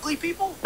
ugly people?